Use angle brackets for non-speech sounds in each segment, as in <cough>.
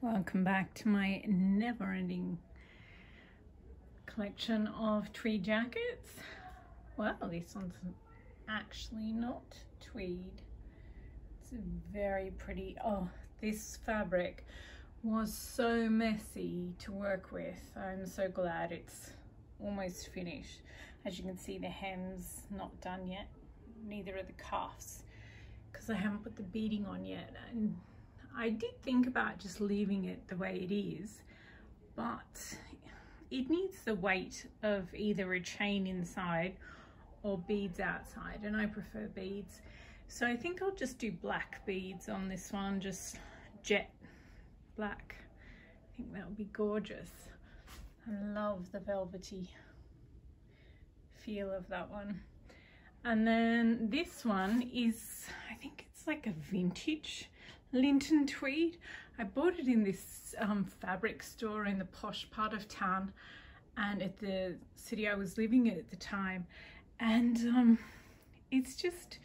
Welcome back to my never-ending collection of tweed jackets. Well, this one's actually not tweed. It's very pretty. Oh, this fabric was so messy to work with. I'm so glad it's almost finished. As you can see, the hem's not done yet. Neither are the cuffs because I haven't put the beading on yet. And I did think about just leaving it the way it is, but it needs the weight of either a chain inside or beads outside, and I prefer beads. So I think I'll just do black beads on this one, just jet black. I think that would be gorgeous. I love the velvety feel of that one. And then this one is, I think it's like a vintage Linton tweed. I bought it in this um, fabric store in the posh part of town and at the city I was living in at the time. And um, it's just,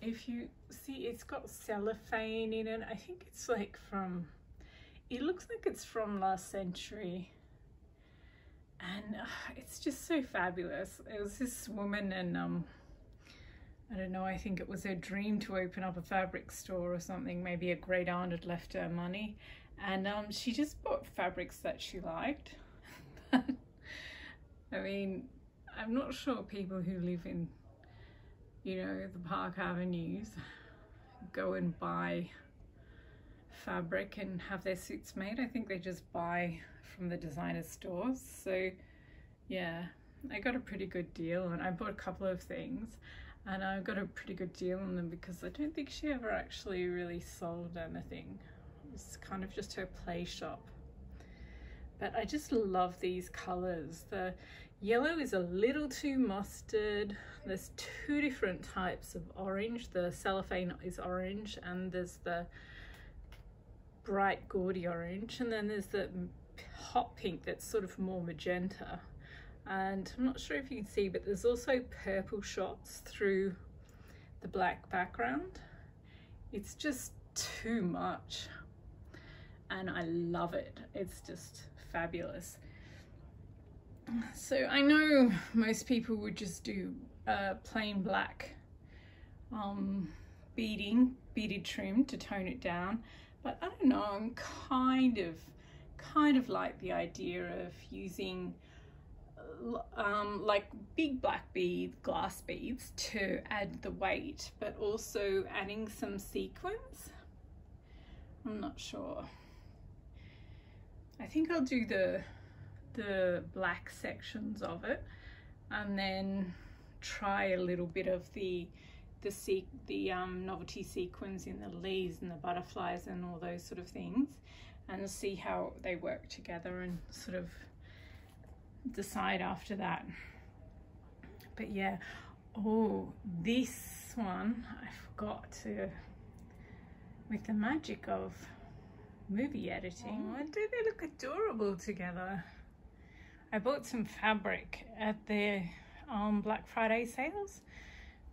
if you see, it's got cellophane in it. I think it's like from, it looks like it's from last century. And uh, it's just so fabulous. It was this woman and um, I don't know, I think it was her dream to open up a fabric store or something. Maybe a great aunt had left her money. And um, she just bought fabrics that she liked. <laughs> I mean, I'm not sure people who live in, you know, the Park Avenues go and buy fabric and have their suits made. I think they just buy from the designer stores. So yeah, I got a pretty good deal and I bought a couple of things and I got a pretty good deal on them because I don't think she ever actually really sold anything. It was kind of just her play shop. But I just love these colors. The yellow is a little too mustard. There's two different types of orange. The cellophane is orange and there's the bright gaudy orange and then there's the hot pink that's sort of more magenta and I'm not sure if you can see but there's also purple shots through the black background. It's just too much. And I love it. It's just fabulous. So I know most people would just do uh, plain black um, beading beaded trim to tone it down. But I don't know I'm kind of kind of like the idea of using um, like big black bead glass beads to add the weight but also adding some sequins. I'm not sure. I think I'll do the the black sections of it and then try a little bit of the the the um, novelty sequins in the leaves and the butterflies and all those sort of things and see how they work together and sort of decide after that. But yeah, oh, this one I forgot to, with the magic of movie editing. Oh, do they look adorable together? I bought some fabric at the um, Black Friday sales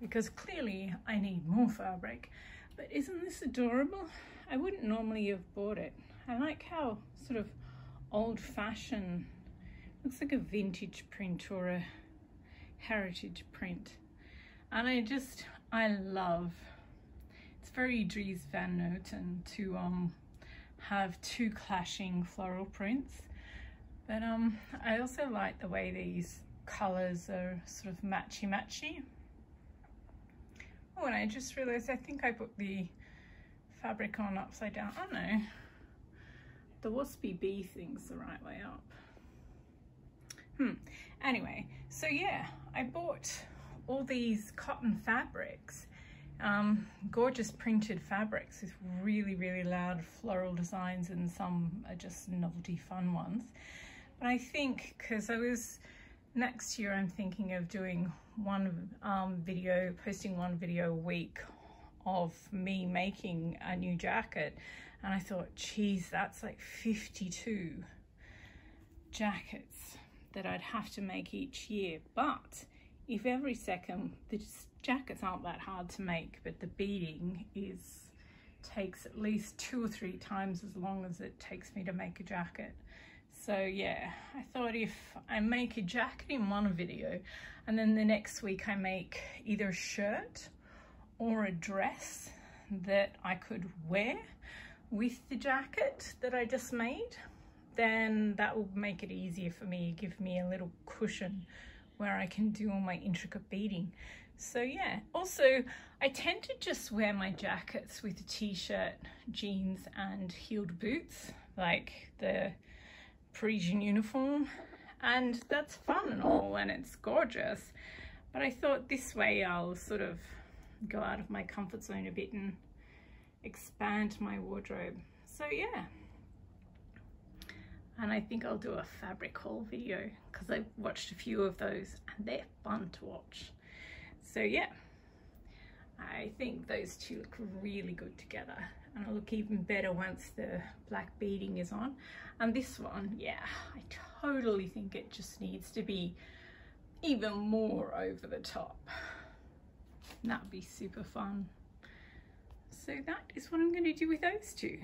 because clearly I need more fabric. But isn't this adorable? I wouldn't normally have bought it. I like how sort of old-fashioned looks like a vintage print or a heritage print. And I just I love it's very Dries Van Noten to um have two clashing floral prints. But um I also like the way these colors are sort of matchy matchy oh and I just realized I think I put the fabric on upside down. Don't know. The waspy bee thing's the right way up Hmm. Anyway, so yeah, I bought all these cotton fabrics, um, gorgeous printed fabrics with really, really loud floral designs and some are just novelty fun ones. But I think, because I was, next year I'm thinking of doing one um, video, posting one video a week of me making a new jacket. And I thought, geez, that's like 52 jackets that I'd have to make each year. But if every second, the jackets aren't that hard to make, but the beading is takes at least two or three times as long as it takes me to make a jacket. So yeah, I thought if I make a jacket in one video and then the next week I make either a shirt or a dress that I could wear with the jacket that I just made, then that will make it easier for me, give me a little cushion where I can do all my intricate beading. So yeah, also I tend to just wear my jackets with a t-shirt, jeans and heeled boots, like the Parisian uniform. And that's fun and all and it's gorgeous. But I thought this way I'll sort of go out of my comfort zone a bit and expand my wardrobe. So yeah. And I think I'll do a fabric haul video because I've watched a few of those and they're fun to watch. So yeah, I think those two look really good together and it'll look even better once the black beading is on. And this one, yeah, I totally think it just needs to be even more over the top. That'd be super fun. So that is what I'm going to do with those two.